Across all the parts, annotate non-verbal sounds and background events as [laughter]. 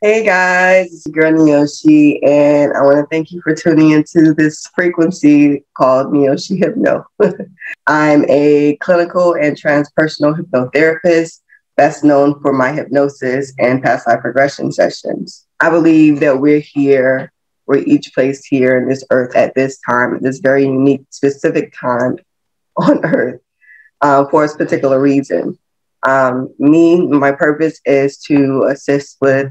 Hey guys, it's girl Neoshi, and I want to thank you for tuning into this frequency called Neoshi Hypno. [laughs] I'm a clinical and transpersonal hypnotherapist, best known for my hypnosis and past life regression sessions. I believe that we're here, we're each placed here in this earth at this time, at this very unique, specific time on earth uh, for a particular reason. Um, me, my purpose is to assist with,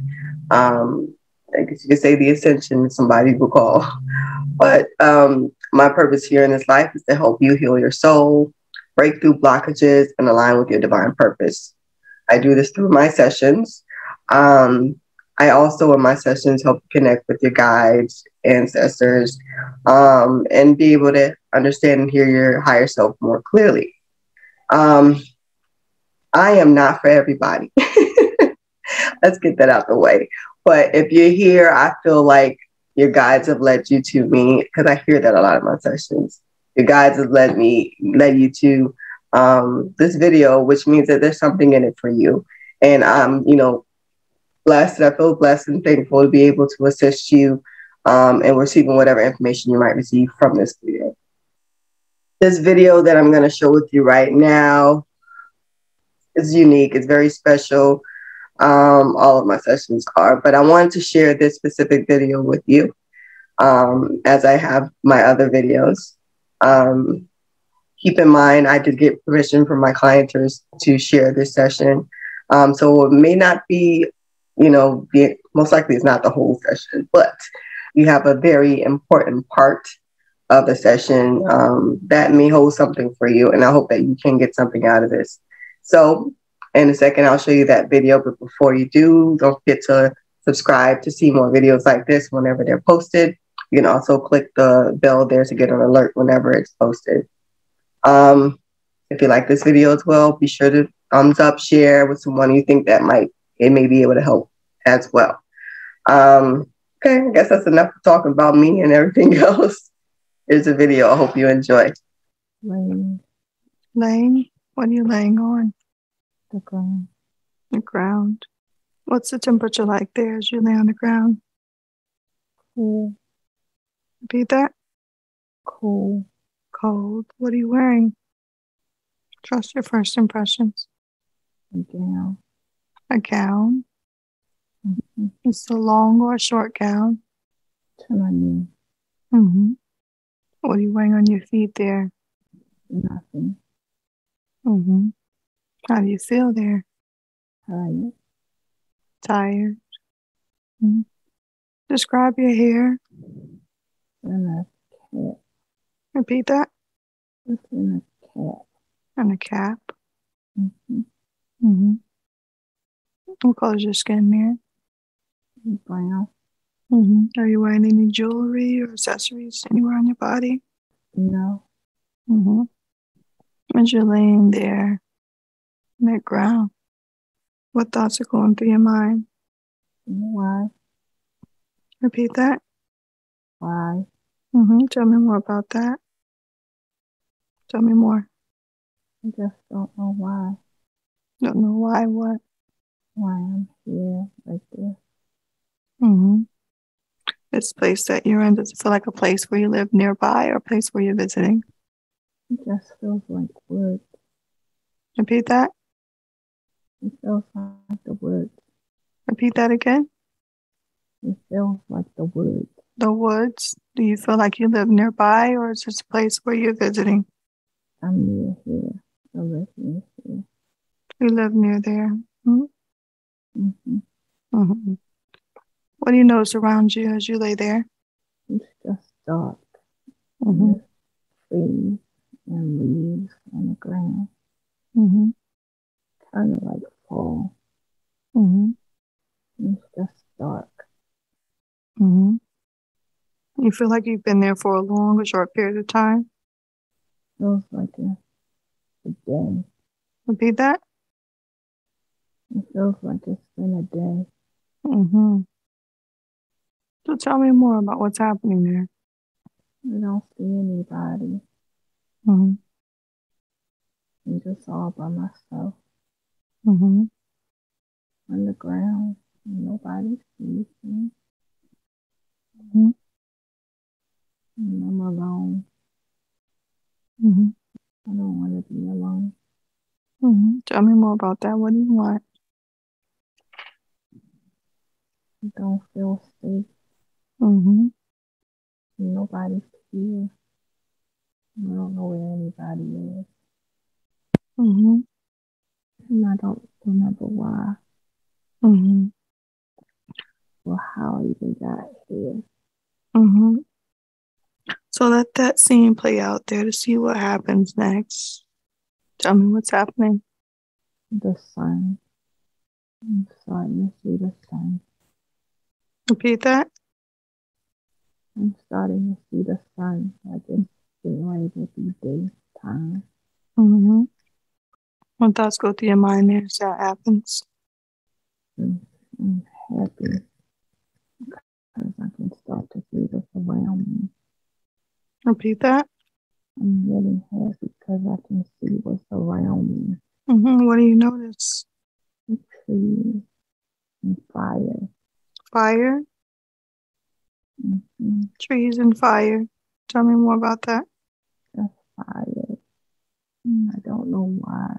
um, I guess you could say the ascension, somebody will call. [laughs] But um, my purpose here in this life is to help you heal your soul, break through blockages, and align with your divine purpose. I do this through my sessions. Um, I also, in my sessions, help connect with your guides, ancestors, um, and be able to understand and hear your higher self more clearly. Um, I am not for everybody. [laughs] Let's get that out the way. But if you're here, I feel like your guides have led you to me because I hear that a lot of my sessions. Your guides have led me, led you to um, this video, which means that there's something in it for you. And I'm, you know, blessed. I feel blessed and thankful to be able to assist you um, and receiving whatever information you might receive from this video. This video that I'm going to show with you right now is unique. It's very special. Um, all of my sessions are, but I wanted to share this specific video with you um, as I have my other videos. Um, keep in mind, I did get permission from my clienters to share this session. Um, so it may not be, you know, the, most likely it's not the whole session, but you have a very important part of the session um, that may hold something for you. And I hope that you can get something out of this. So in a second, I'll show you that video. But before you do, don't forget to subscribe to see more videos like this whenever they're posted. You can also click the bell there to get an alert whenever it's posted. Um, if you like this video as well, be sure to thumbs up, share with someone you think that might it may be able to help as well. Um, okay, I guess that's enough talking about me and everything [laughs] else. Here's a video. I hope you enjoy. Laying Laying? What are you laying on? the ground. The ground. What's the temperature like there as you lay on the ground? Cool, Repeat that. cool, Cold. What are you wearing? Trust your first impressions. A gown. A gown. Mhm. It's a long or a short gown. To my knee. Mm-hmm. What are you wearing on your feet there? Nothing. Mm-hmm. How do you feel there? Tired. Tired. Mhm. Describe your hair. And a cat. Repeat that. It's in a cat. And a cap. Mm-hmm. Mm-hmm. What color is your skin there? Brown. Mm-hmm. Are you wearing any jewelry or accessories anywhere on your body? No. Mm-hmm. As you're laying there on that ground, what thoughts are going through your mind? Why? Repeat that. Why? Mm-hmm. Tell me more about that. Tell me more. I just don't know why. Don't know why, what. Why I'm here like this. Mm-hmm. This place that you're in, does it feel like a place where you live nearby or a place where you're visiting? It just feels like woods. Repeat that. It feels like the woods. Repeat that again. It feels like the woods. The woods. Do you feel like you live nearby or is this a place where you're visiting? I'm near here. I live near here. You live near there. hmm Mm-hmm. hmm What do you notice around you as you lay there? It's just dark. Mm-hmm. Trees and leaves on the ground. Mm-hmm. Kind of like fall. Mm-hmm. It's just dark. Mm-hmm. You feel like you've been there for a long or short period of time? Feels like a, a day. Repeat that. It feels like it's been a day. Mm-hmm. So tell me more about what's happening there. I don't see anybody. Mm-hmm. I'm just all by myself Mm-hmm. on the ground. Nobody sees me. Mhm. And I'm alone. Mhm. I don't want to be alone. Mhm. Tell me more about that. What do you want? I don't feel safe. Mhm. Nobody's here. I don't know where anybody is. Mm-hmm. And I don't remember why Mm-hmm. or how I even got here. Mm-hmm. So let that scene play out there to see what happens next. Tell me what's happening. The sun. I'm starting to see the sun. Repeat that. I'm starting to see the sun. Like it's ready to be daytime. Mm-hmm. When thoughts go through your mind there as that happens. I'm happy because I can start to see what's around me. Repeat that. I'm really happy because I can see what's around me. Mm-hmm. What do you notice? Trees and fire. Fire, hmm trees, and fire. Tell me more about that. Fire. Mm, I don't know why.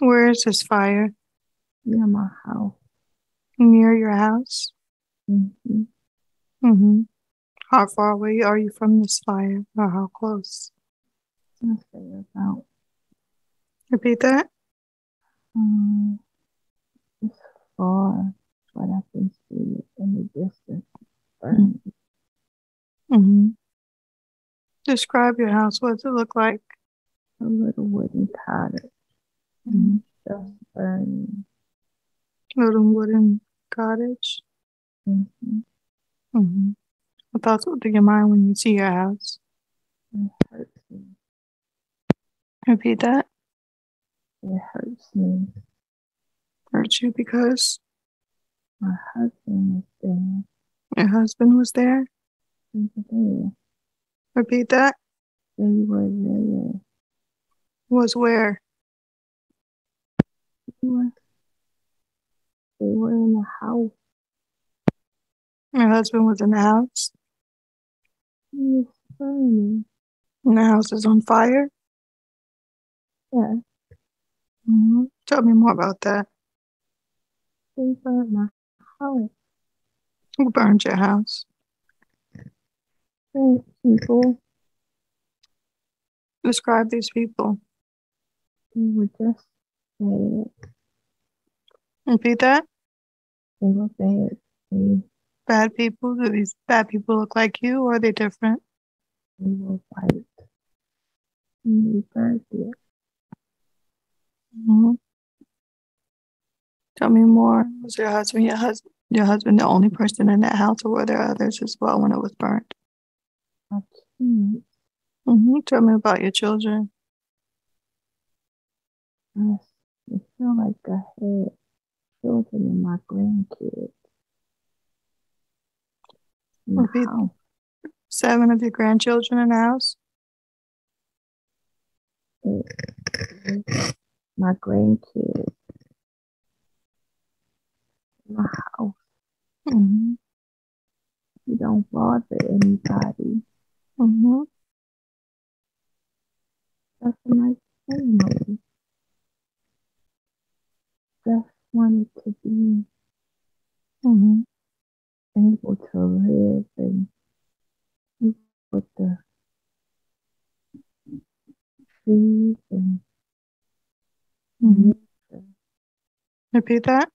Where is this fire? Near my house. Near your house? hmm Mm-hmm. How far away are you from this fire? Or how close? I say about Repeat that. um, it's far, but I can see it in the distance. Burning. Mm-hmm. Describe your house. What does it look like? A little wooden cottage. Mhm. Just burning. Little wooden cottage. hmm Mm-hmm. What thoughts go through your mind when you see your house? It hurts me. Repeat that. It hurts me. Hurt you because My husband was there. your husband was there? Were there. Repeat that. They were there. Was where? They were, they were in the house. Your husband was in the house. He was burning. And the house is on fire. Yeah, hmm Tell me more about that. they burned my house. Who burned your house? People. Describe these people. They were just bad. Repeat that. They were bad. They, Bad people. Do these bad people look like you or are they different? they were white. They burned it. hmm Tell me more. Was your husband your husband your husband the only person in that house or were there others as well when it was burnt? My kids. hmm Tell me about your children. I, feel like I had children and my grandkids. In the Repeat. house. Seven of your grandchildren in the house. my grandkids. My house. hmm You don't bother anybody. Hmm That's a nice family. Just wanted to be hmm able to live and be with the trees and hmm Repeat that.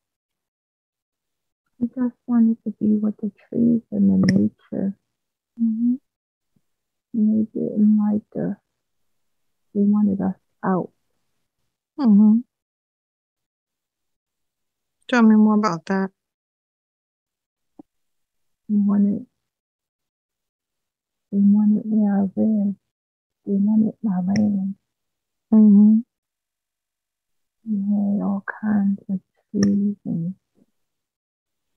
we just wanted to be with the trees and the nature. hmm And they didn't like us. They wanted us out. Mm-hmm. Tell me more about that. They wanted they wanted where I live. They wanted my land. Mm-hmm. We had all kinds of trees and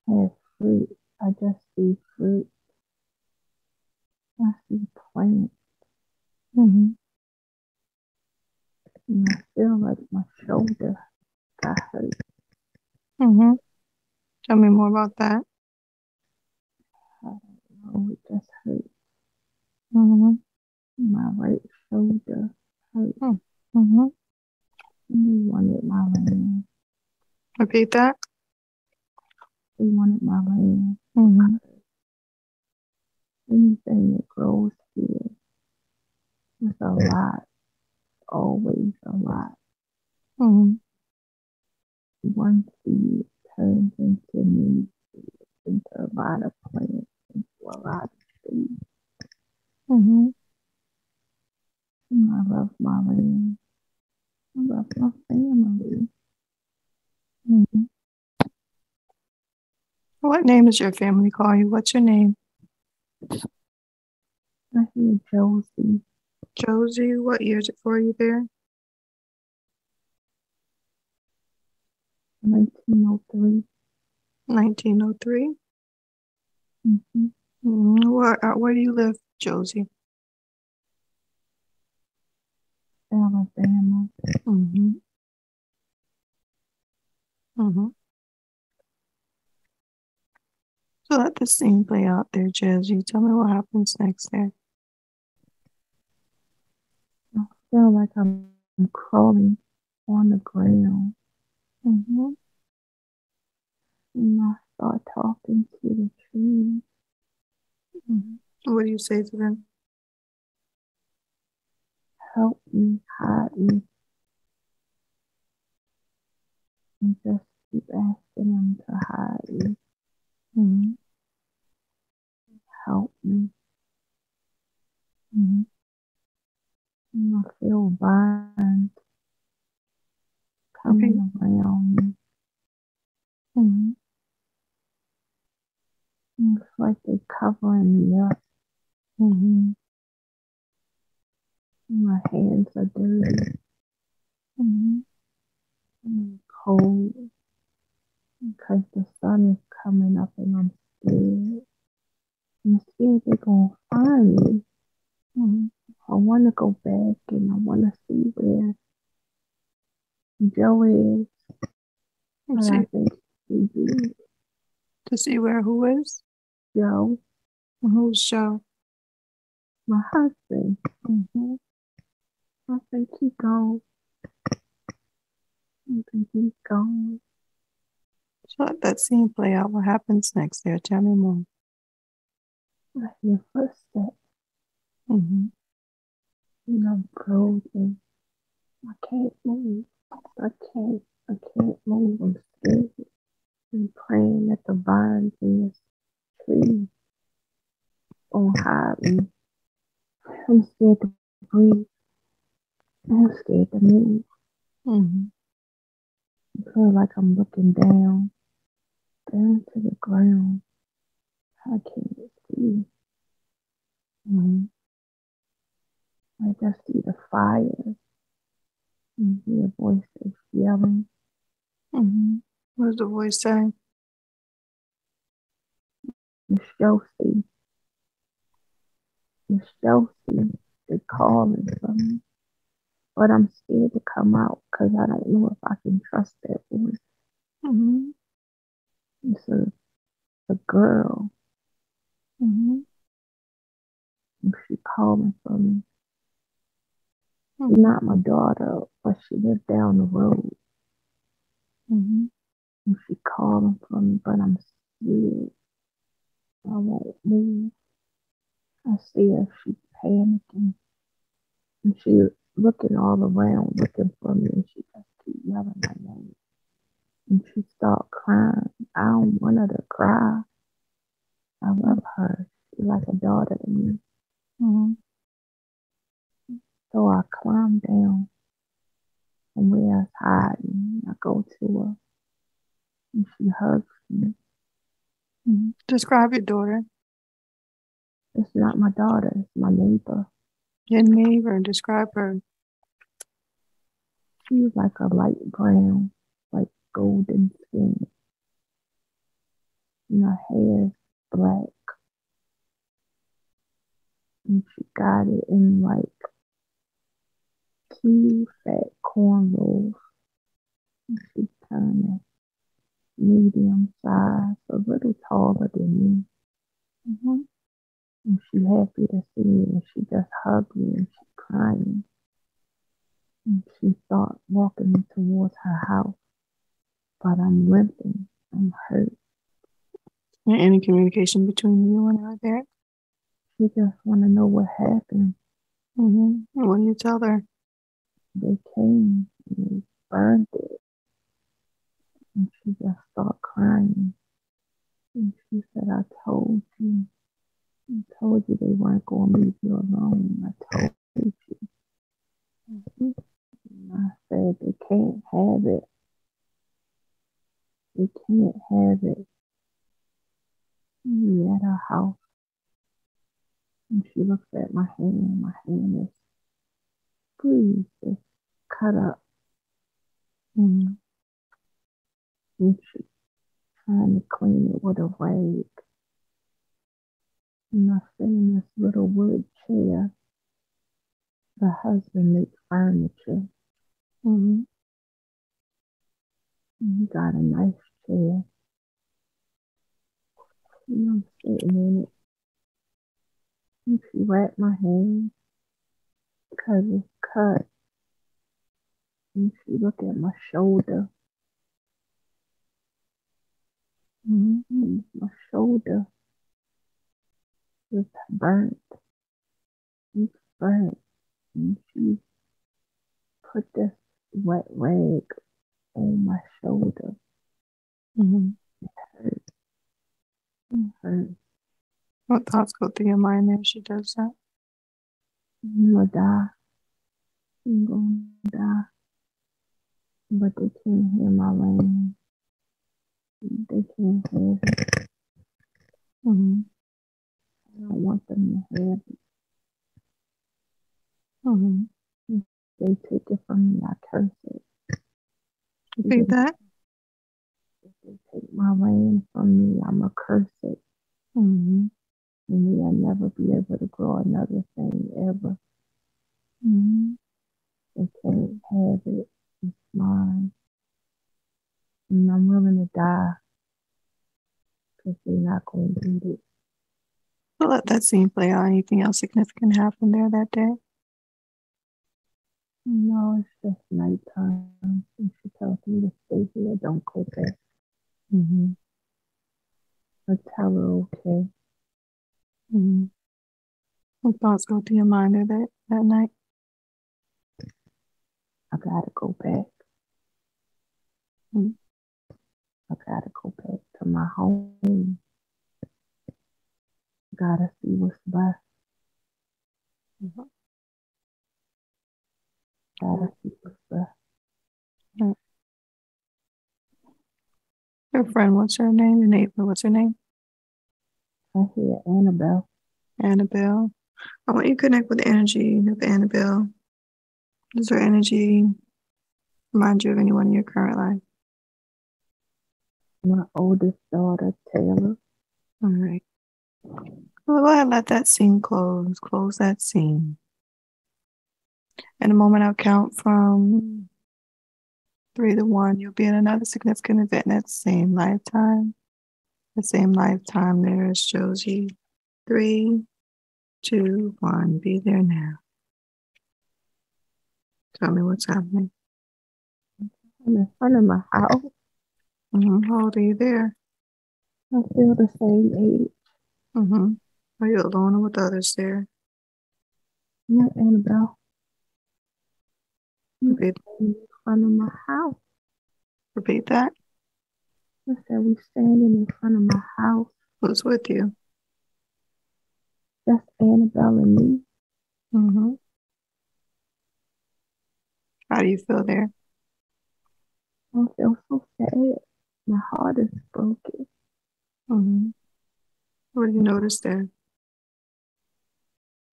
had fruit. I just see fruit. I see plants. hmm And I feel like my shoulder got hurt. hmm Tell me more about that. I don't know. It just hurt. Mm-hmm. My right shoulder hurt. Mm-hmm. They wanted my land. Repeat that. They wanted my land. Mm-hmm. Anything that grows here is a lot. Always a lot. Mm-hmm. One seed turns into many seeds, into a lot of plants, into a lot of seeds. Mm-hmm. And I love my land. I love my family. Mm-hmm. What name does your family call you? What's your name? I hear Josie. Josie. What year is it for you there? 1903. 1903. Mm-hmm. Mm-hmm. Where, uh, where do you live, Josie? Alabama. Mm-hmm. Mm-hmm. So let the scene play out there, Josie. Tell me what happens next there. I feel like I'm, I'm crawling on the ground. Mm-hmm. And I start talking to the trees. Mm-hmm. What do you say to them? Help me, hide me. And just keep asking them to hide me. Mm-hmm. Help me. Mm-hmm. I feel bad coming around me. Mm-hmm. It's like they're covering me up. Mm-hmm. My hands are dirty Mm-hmm. and cold because the sun is coming up and I'm scared. I'm scared they're going to find me. Mm-hmm. I want to go back and I want to see where Joe is. But See, I think he to see where who is? Joe, Who's Joe? my husband. Mm-hmm. I think he gone. I think he's gone. So let that scene play out. What happens next there? Tell me more. I hear footsteps Mm-hmm. and I'm frozen. I can't move. I can't. I can't move. I'm scared. I'm praying that the vines in this tree won't hide me. I'm scared to breathe. I'm scared to move. Mm-hmm. I feel like I'm looking down, down to the ground. I can't see. Mm-hmm. I just see the fire and hear voices yelling. Mm-hmm. What does the voice say? Miss Josie. Miss Josie. They're calling for me. But I'm scared to come out because I don't know if I can trust that voice. Mm-hmm. It's a, a girl. Mm-hmm. And she calling for me. She's Mm-hmm. not my daughter, but she lives down the road. Mm-hmm. And she calling for me, but I'm scared. I won't move. I see her, she panicking. And she looking all around looking for me and she just keep yelling my name. And she start crying. I don't want her to cry. I love her. She's like a daughter to me. Mm-hmm. So I climb down from where I was hiding. I go to her and she hugs me. Mm-hmm. Describe your daughter. It's not my daughter, it's my neighbor. Your neighbor. Describe her. She's like a light brown, like golden skin. And her hair is black. And she got it in like cute fat cornrows. And she kind of medium size, a little taller than me. Mm-hmm. And she happy to see me and she just hugged me and she crying. And she thought walking me towards her house. But I'm limping. I'm hurt. Any communication between you and her there? She just wanna know what happened. Mm-hmm. What do you tell her? They came and they burned it. And she just started crying. And she said, I told you. I told you they weren't going to leave you alone. I told you. Mm-hmm. I said, they can't have it. They can't have it. We at her house. And she looks at my hand. My hand is bruised, it's cut up. Mm-hmm. And she's trying to clean it with a rag. And I sit in this little wood chair. The husband makes furniture. Mm-hmm. He got a nice chair. It. And she wrapped my hand because it's cut. And she looked at my shoulder. Mm-hmm. My shoulder was burnt. It's burnt. And she put this wet rag on my shoulder. Mm-hmm. It hurt. Hurt. What thoughts go through your mind as she does that? Die. I'm gonna die. But they can't hear my rain. They can't hear it. Mm-hmm. I don't want them to hear it. Mm-hmm. They take it from me. I curse it. Repeat that. They take my rain from me, I'm going to curse it. Mm-hmm. And me, I'll never be able to grow another thing ever. Mm-hmm. They can't have it. It's mine. And I'm willing to die because they're not going to beat it. So let that scene play out. Anything else significant happen there that day? No, it's just nighttime. And she tells me to stay here. Don't go back. Mm-hmm. Tell her, okay. Mm-hmm. What thoughts go through your mind that, that night? I gotta go back. Mm. I gotta go back to my home. Gotta see what's best. Mhm. Gotta see what's best. Your friend, what's her name? Your neighbor, what's her name? I hear Annabelle. Annabelle. I want you to connect with the energy of Annabelle. Does her energy remind you of anyone in your current life? My oldest daughter, Taylor. All right. Well, go ahead and let that scene close. Close that scene. In a moment, I'll count from three to one. You'll be in another significant event in that same lifetime. The same lifetime there is Josie. Three, two, one. Be there now. Tell me what's happening. I'm in front of my house. Mm-hmm. How old are you there? I feel the same age. Mm-hmm. Are you alone or with others there? Yeah, Annabelle. In front of my house. repeat that. I said we standing in front of my house. Who's with you? That's Annabelle and me. Mm-hmm. How do you feel there? I feel so sad. My heart is broken. Mm-hmm. What do you notice there?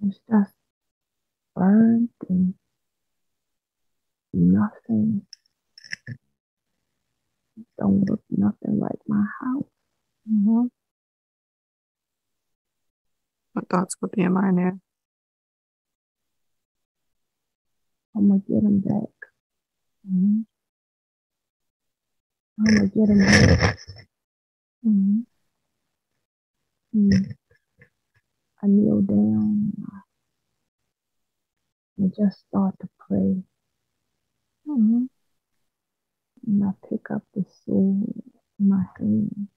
It's just burned and nothing. Don't look nothing like my house. Mm-hmm. What thoughts go through your mind there? I'm gonna get him back. Mm-hmm. I'm gonna get him back. Mhm. Mm. I kneel down and just start to pray. Mhm. And I pick up the soil in my hand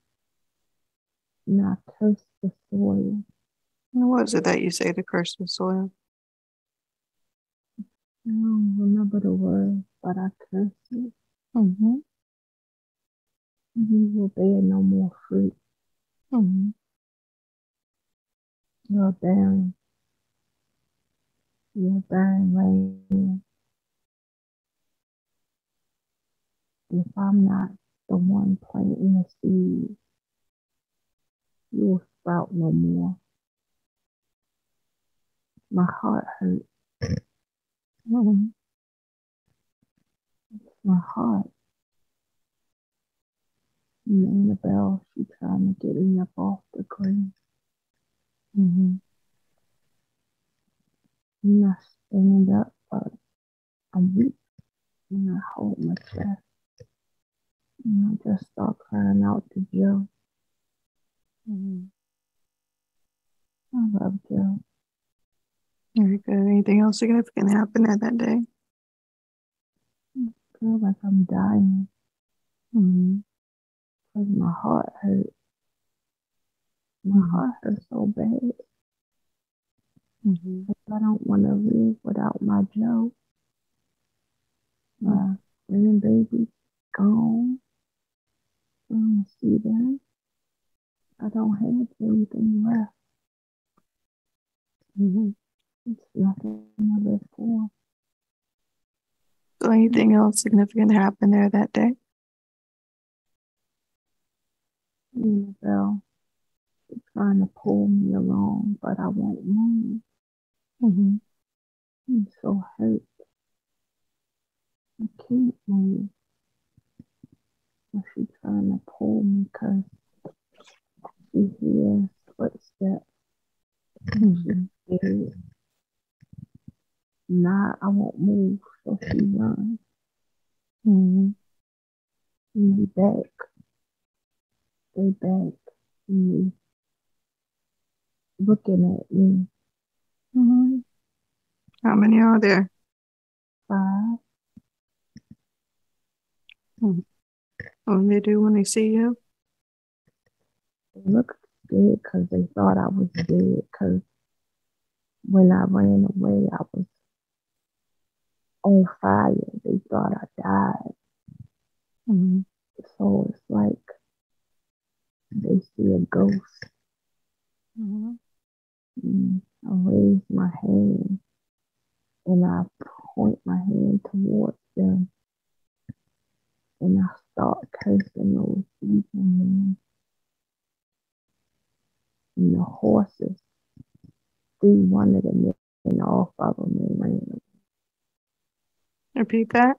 and I curse the soil. And What is it that you say to curse the soil? I don't remember the word, but I curse it. Mm-hmm. You will bear no more fruit. Mm-hmm. You're barren. You're barren land. If I'm not the one planting the seed, you will sprout no more. My heart hurts. Mm-hmm. [laughs] My heart. And Annabelle, she trying to get me up off the ground. Mm-hmm. And I stand up, but I'm weak. And I hold my chest. And I just start crying out to Joe. Mm-hmm. I love Joe. Very good. Anything else significant can happen at that day? I feel like I'm dying Mm-hmm. because my heart hurts. My heart hurts so bad. Mm-hmm. I don't want to live without my Joe. My grandbaby gone. I don't see them. I don't have anything left. Mm-hmm. It's nothing live for. So anything else significant happen there that day? Annabelle is trying to pull me along, but I won't move. Mm-hmm. I'm so hurt. I can't move. She's trying to pull me because hears footsteps. Mm-hmm. Nah, I won't move. So she runs. Mm-hmm. They back. They back. And looking at me. Mm-hmm. How many are there? Five. What do they do when they see you? They looked scared because they thought I was dead. Because when I ran away, I was on fire. They thought I died. Mm-hmm. So it's like they see a ghost. Mm-hmm. And I raise my hand and I point my hand towards them. And I start cursing those evil men. And the horses threw one of the men off of them and ran away. Repeat that.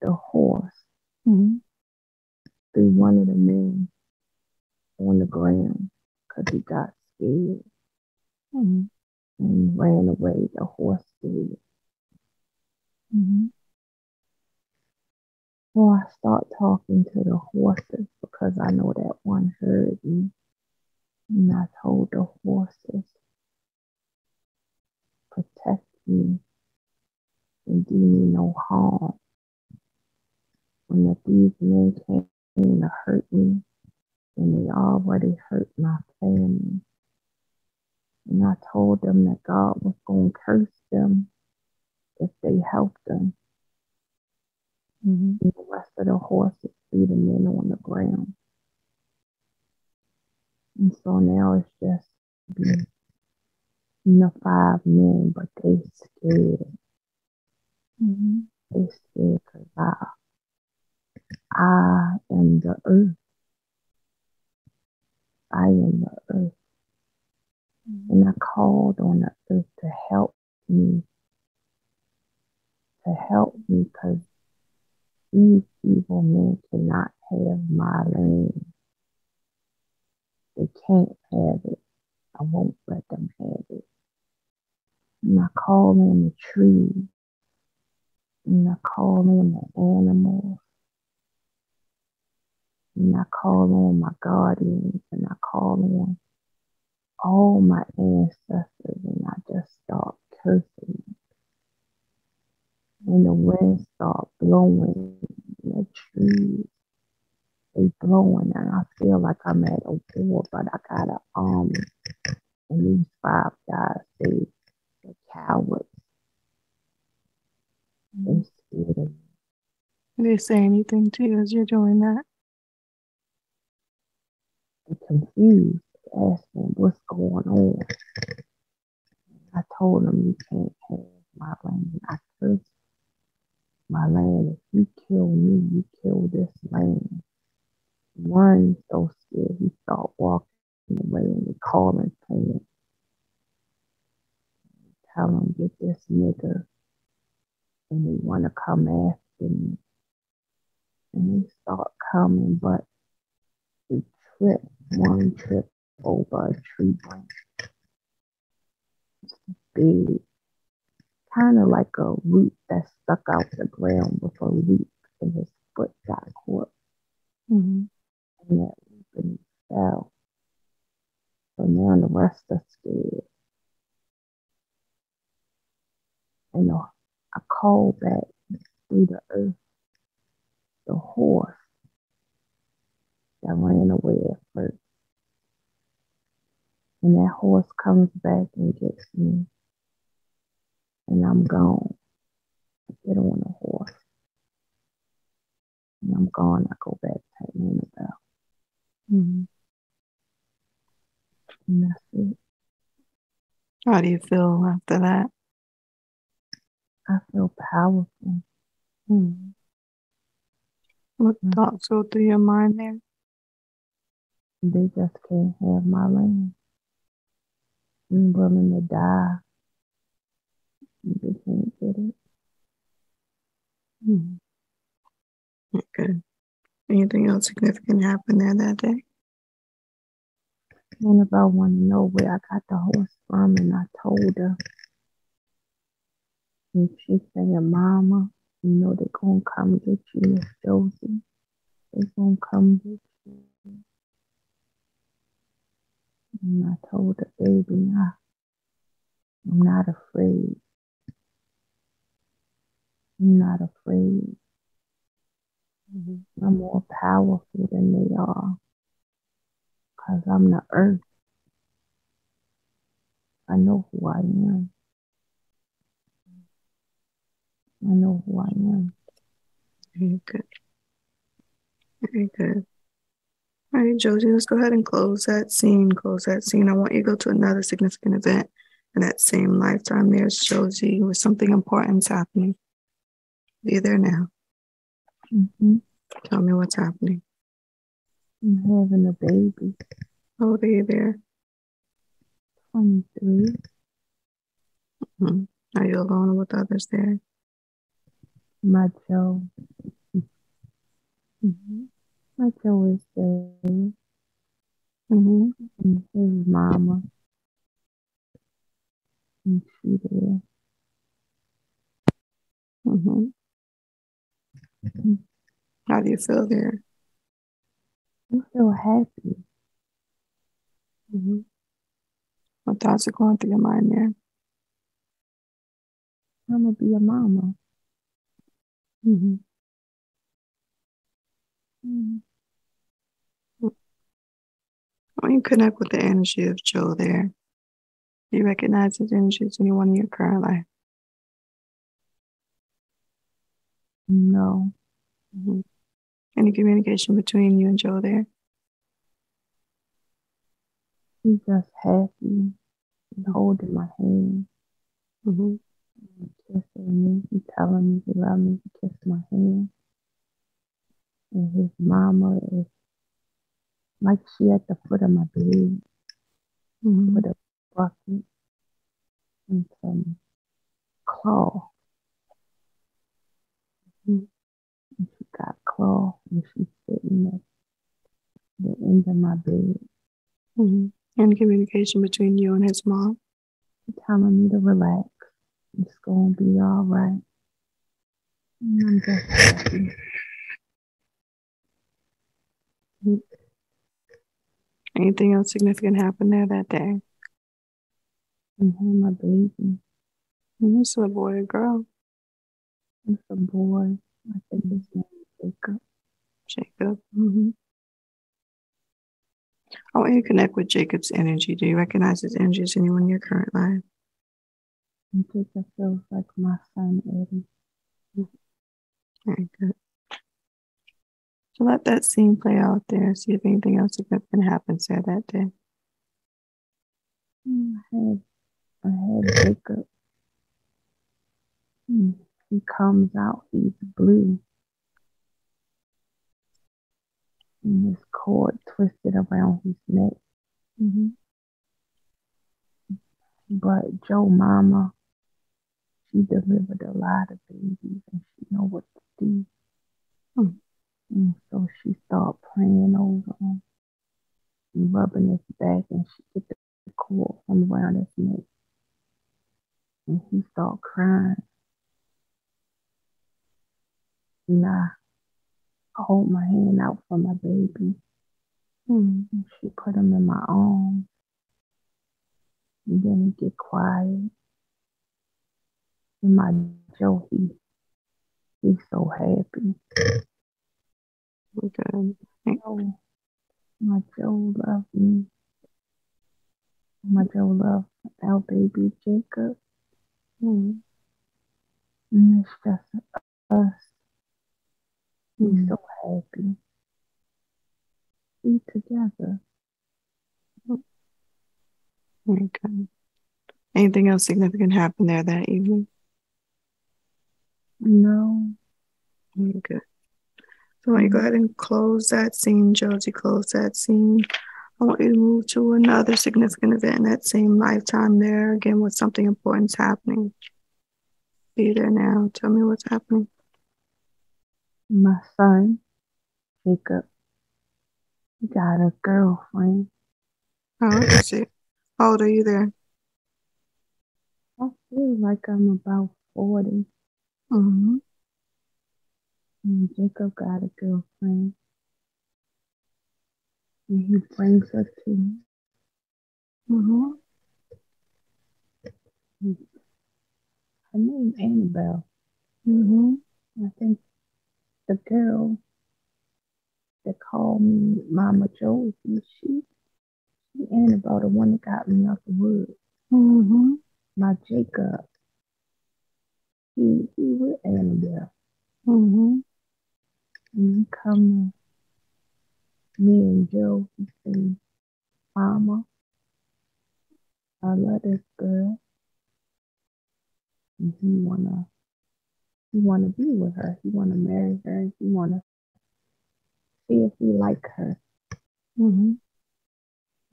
The horse Mm-hmm. threw one of the men on the ground because he got scared Mm-hmm. and ran away. The horse did. Mm-hmm. So I start talking to the horses because I know that one heard me. And I told the horses, protect me and do me no harm. When the these men came to hurt me, and they already hurt my family. And I told them that God was going to curse them if they helped them. Mm-hmm. And the rest of the horses threw the men on the ground. And so now it's just the you know, five men, but they scared. Mm-hmm. They scared because I, I am the earth. I am the earth. And I called on the earth to help me, to help me because these evil men cannot have my land. They can't have it. I won't let them have it. And I call on the trees. And I call on the animals. And I call on my guardians and I call on all my ancestors and I just start cursing. And the wind start blowing the trees they blowing and I feel like I'm at a war, but I got an army. And these five guys, they the cowards. They mm-hmm. scared of me. Do they say anything to you as you're doing that? They confused, asking what's going on. I told them you can't have my land. I cursed my land. If you kill me, you kill this land. One so scared he started walking away and they called and Tell him get this nigga and they wanna come after me. And they start coming, but they trip, one trip over a tree branch. It's big, kind of like a root that stuck out the ground with a root and his foot got caught Mm-hmm. in that root and he fell. So now the rest are scared. And I called back through the earth the horse that ran away at first. And that horse comes back and gets me. And I'm gone. I get on the horse. And I'm gone. I go back to Annabelle. Mm-hmm. And that's it. How do you feel after that? I feel powerful. Mm-hmm. What Mhm. thoughts go through your mind there? They just can't have my land. I'm willing to die. It. Mm-hmm. Okay. Anything else significant happen there that day? Annabelle want to know where I got the horse from, and I told her. And she said, Mama, you know they're to come get you, Miss Josie. They're to come get you. And I told her, baby, I, I'm not afraid. I'm not afraid. Mm-hmm. I'm more powerful than they are. Because I'm the earth. I know who I am. I know who I am. Very good. Very good. All right, Josie, let's go ahead and close that scene. Close that scene. I want you to go to another significant event in that same lifetime. There's Josie with something important's happening. Be there now. hmm Tell me what's happening. I'm having a baby. How old are you there? 23. Mhm. Are you alone with others there? My Joe. Mm-hmm. My Joe is there. Mm-hmm. And his mama. And she there. Mm-hmm. How do you feel there? I feel happy. Mm-hmm. What thoughts are going through your mind there? I'm to be a mama. Mm-hmm. Mm. When you connect with the energy of Joe there, you recognize his energy as anyone in your current life? No. Mm-hmm. Any communication between you and Joe there? He's just happy. He's holding my hand. Mm-hmm. and kissing me. He telling me he love me. He kissed my hand. And his mama is like she at the foot of my bed Mm-hmm. with a bucket and some claw. Mhm. And got and she's sitting at the end of my bed Mm-hmm. Any communication between you and his mom? telling me to relax. It's gonna be all right. And I'm just happy. Anything else significant happened there that day? Mm-hmm, my baby. Mm-hmm. So a boy or girl? It's a boy. I think his name Jacob. Jacob. Mm-hmm. I want you to connect with Jacob's energy. Do you recognize his energy as anyone in your current life? Jacob feels like my son Eddie. Very good. So let that scene play out there. See if anything else significant happens there that day. I had, I had Jacob. Hmm, He comes out, he's blue. And his cord twisted around his neck. Mm-hmm. But Joe Mama, she delivered a lot of babies and she know what to do. Hmm. And so she started praying over him and rubbing his back and she get the cord from around his neck. And he started crying. I hold my hand out for my baby. Mm-hmm. And she put him in my arms. And then he get quiet. And my Joe, he, he's so happy. Good. Oh, my Joe love me. My Joe love our baby Jacob. Mm-hmm. And it's just us. Mhm. so happy. Be together. Very good. Anything else significant happened there that evening? No. Okay, good. So I want you go ahead and close that scene, Josie. Close that scene. I want you to move to another significant event in that same lifetime there. Again, with something important's happening. Be there now. Tell me what's happening. My son, Jacob, he got a girlfriend. Oh, I see. How old are you there? I feel like I'm about 40. Mm-hmm. And Jacob got a girlfriend. And he brings her to me. Mm-hmm. Her name Annabelle. Mm-hmm. I think the girl that called me Mama Josie, she, she Annabelle, the one that got me out the woods. Mm-hmm. My Jacob, he, he with Annabelle. Mm-hmm. And he come to me and Joe, he say, Mama, I love this girl. And he wanna he wanna be with her. He wanna marry her. He wanna see if he like her. Mm-hmm.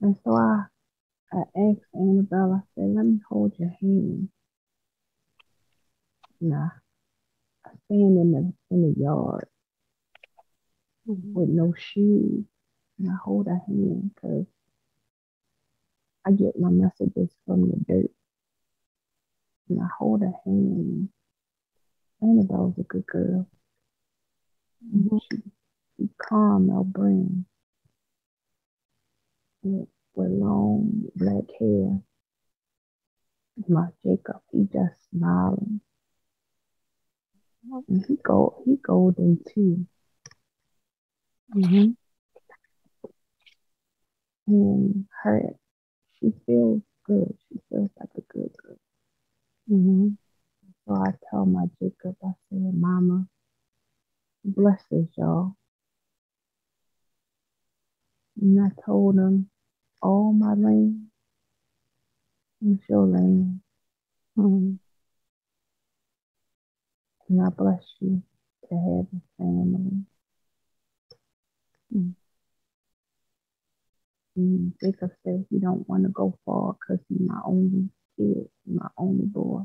And so I I asked Annabelle, I said, let me hold your hand. Nah. I stand in the in the yard Mm-hmm. with no shoes. And I hold her hand because I get my messages from the dirt. And I hold her hand. Annabelle's a good girl. Mhm. She, she calm our brain with, with long black hair. My Jacob, he just smiling. And he go he golden too. Mm-hmm. And her she feels good. She feels like a good girl. Mm-hmm. So I tell my Jacob, I said, Mama, bless us, y'all. And I told him, all my land is your land. Mm-hmm. And I bless you to have a family. Mm. And Jacob said he don't want to go far because he's my only kid, my only boy.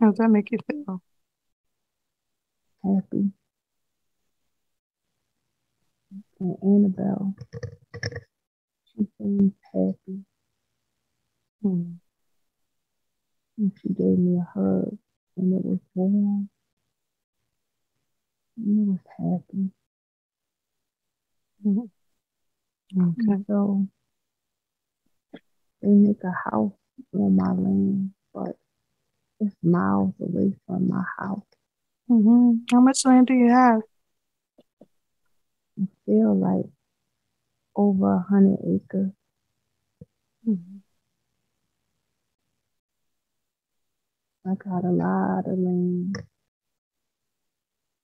How does that make you feel? Happy. And Annabelle, she seems happy. Mm-hmm. And she gave me a hug and it was warm. And it was happy. Mm-hmm. Okay. So they make a house on my land, but it's miles away from my house. hmm How much land do you have? I feel like over a hundred acres. Mhm. I got a lot of land,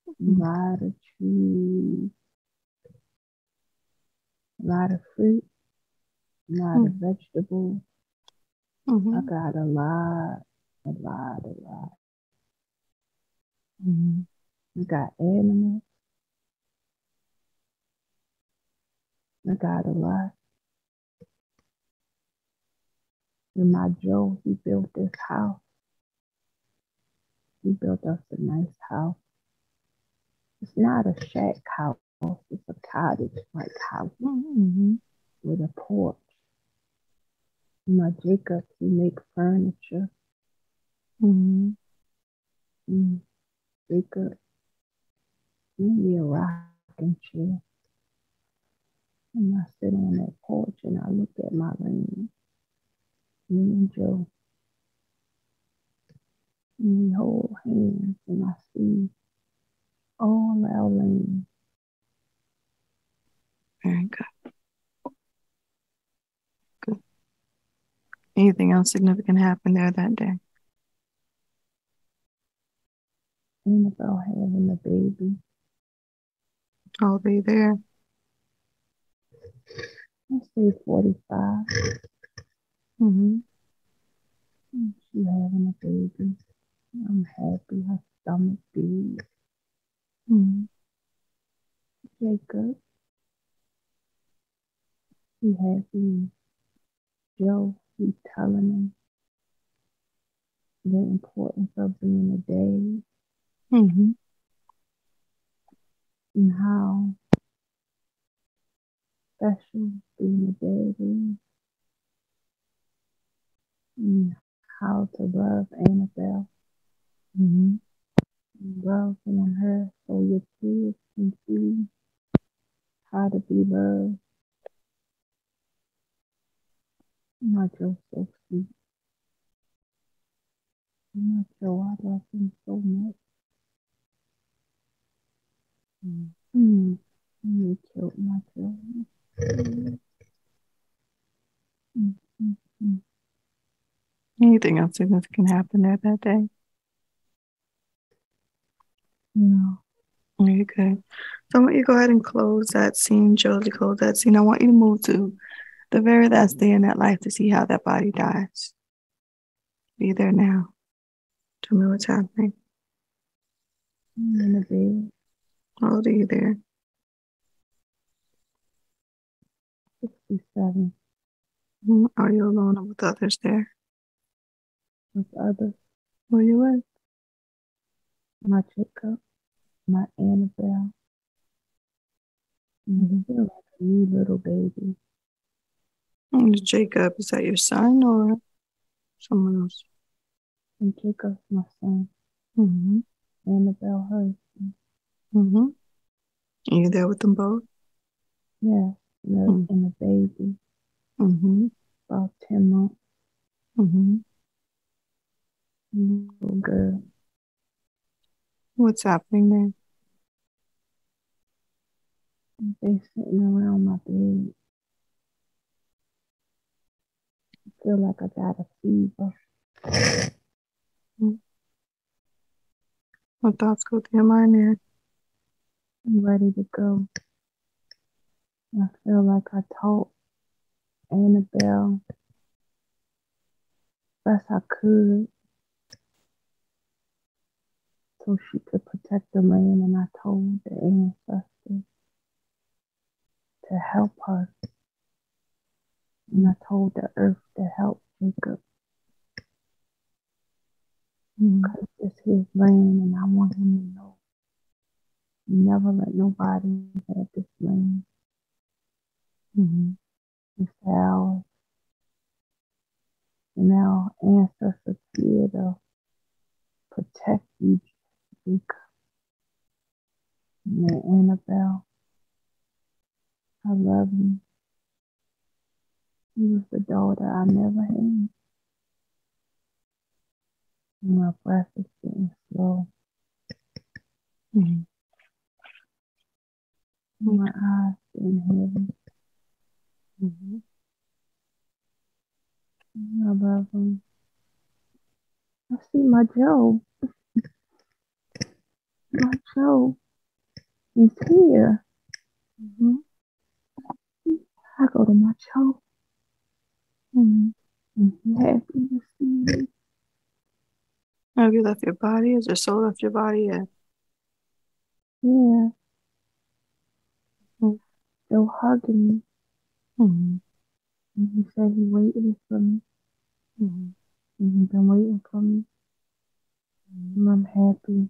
a lot of trees, a lot of fruit, a lot of vegetables. I Mhm. got a lot, a lot, a lot. Mhm. I got animals. I got a lot. And my Joe, he built this house. He built us a nice house. It's not a shack house. It's a cottage like house Mhm. with a porch. My Jacob, he make furniture. Mhm. Mm, Jacob, maybe a rocking chair. And I sit on that porch and I look at my land. Me and Joe. And we hold hands and I see all our land. Very good. Good. Anything else significant happened there that day? Annabelle having a baby. How old were you there? I say 45. Mm-hmm. She having a baby. I'm happy. Her stomach big. Mm-hmm. Jacob. He happy. Joe, he telling him the importance of being a dad Mm-hmm. and how special being a baby. And how to love Annabelle Mm-hmm. and love on her so your kids can see how to be loved. Not Joe so sweet. My Joe, I love him so much. Mm. You killed my Joe. Mm. Anything else significant happened there that day? No. Very good. So I want you to go ahead and close that scene, Josie, close that scene. I want you to move to the very last day in that life to see how that body dies. Be there now. Tell me what's happening. I'm bed. How old are you there? 67 Mhm. Are you alone or with others there? with others. Who are you with? My Jacob, my Annabelle. I feel like a new little baby. And Jacob, is that your son or someone else? And Jacob's my son. Mm-hmm. Annabelle hers. Mm-hmm. Are you there with them both? Yeah. And the, Mm. and the baby, Mm-hmm. about 10 months. Mm-hmm. Little girl. What's happening there? And They sitting around my bed. I feel like I got a fever. What thoughts go through your mind there? I'm ready to go. I feel like I told Annabelle best I could so she could protect the land and I told the ancestors to help her. And I told the earth to help Jacob Mm-hmm. because it's his land and I want him to know. Never let nobody have this land. Mm-hmm. It's ours. And our ancestors here to protect you, Jacob. And Annabelle, I love you. You was the daughter I never had. My breath is getting slow. Mhm. My eyes getting heavy. Mhm. I love him. I see my Joe. My Joe. He's here. Mhm. I go to my Joe. And he happy to see me. Have you left your body? Has your soul left your body yet? Yeah. Still hugging me. Mhm. And he said he waiting for me. Mhm. And he been waiting for me. And I'm happy.